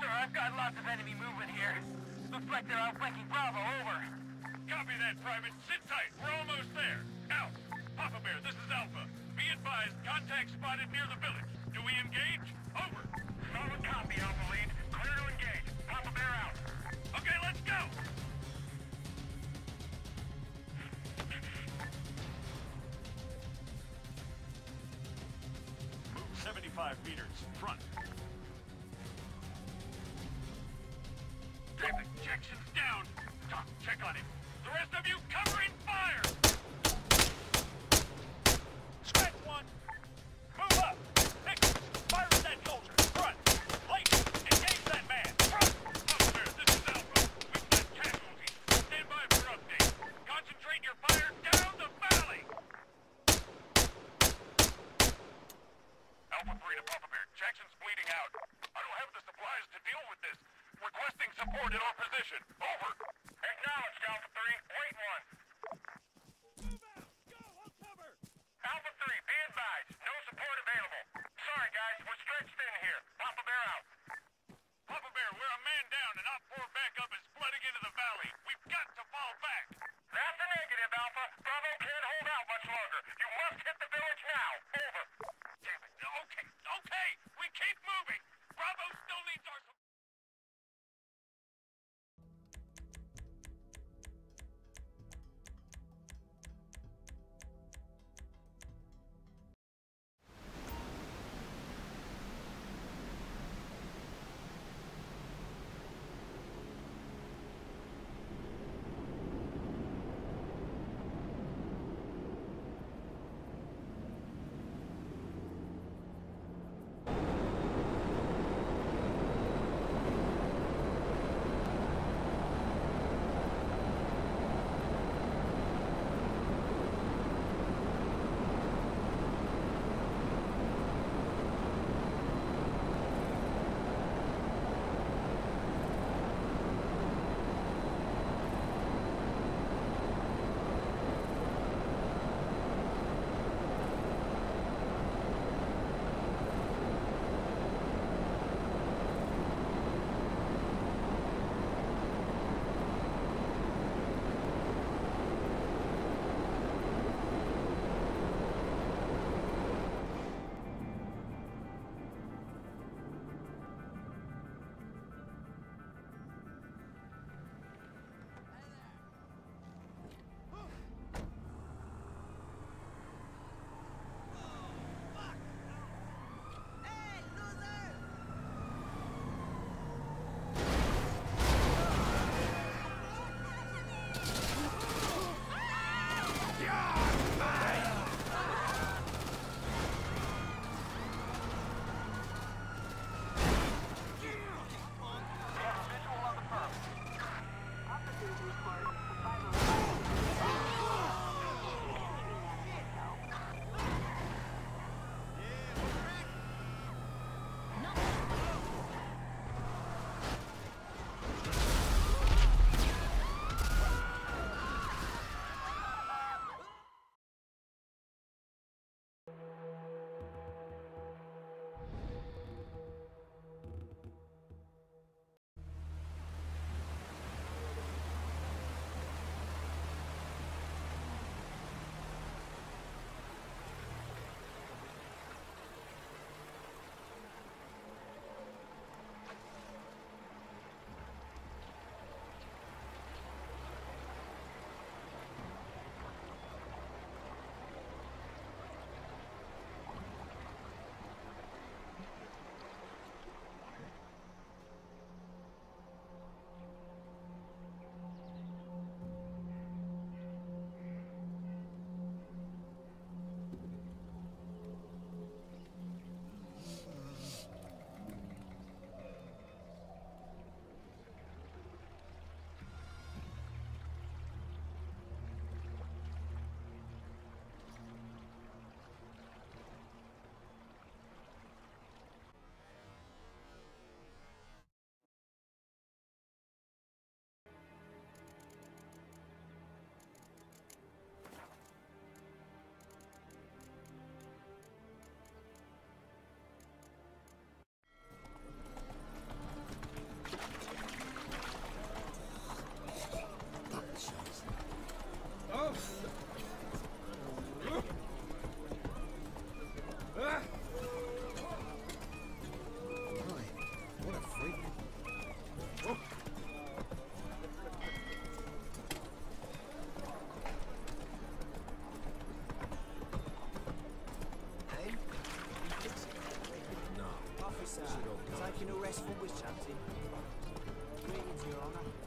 Sir, I've got lots of enemy movement here. Looks like they're outflanking Bravo, over. Copy that, Private. Sit tight. We're almost there. Out. Papa Bear, this is Alpha. Be advised, contact spotted near the village. Do we engage? Over. Solid copy, Alpha Lead. Clear to engage. Papa Bear out. Okay, let's go! Move 75 meters, front. position. Over. Restful wish hunting. Greetings, Your Honour.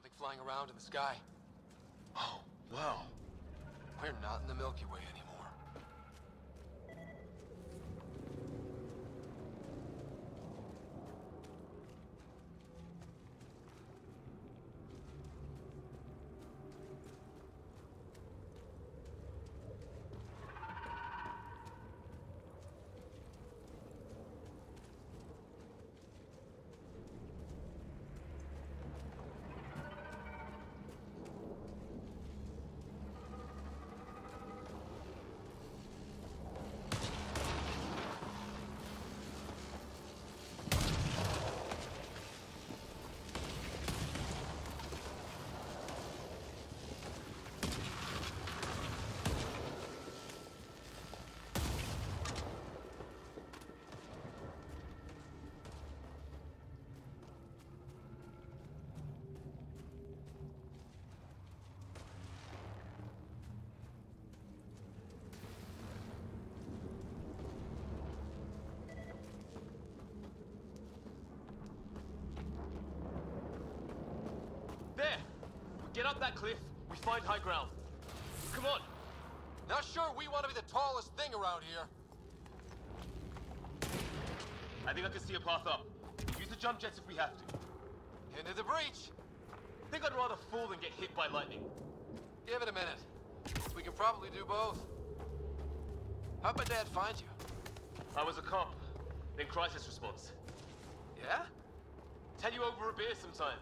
Something flying around in the sky. Oh, wow. We're not in the Milky Way anymore. There! We get up that cliff, we find high ground. Come on! Not sure we want to be the tallest thing around here. I think I can see a path up. Use the jump jets if we have to. Into the breach. think I'd rather fall than get hit by lightning. Give it a minute. We can probably do both. How'd my dad find you? I was a cop, then crisis response. Yeah? Tell you over a beer sometime.